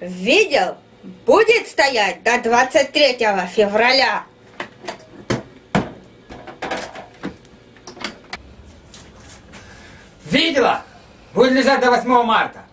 Видел? Будет стоять до 23 февраля. Видела? Будет лежать до 8 марта.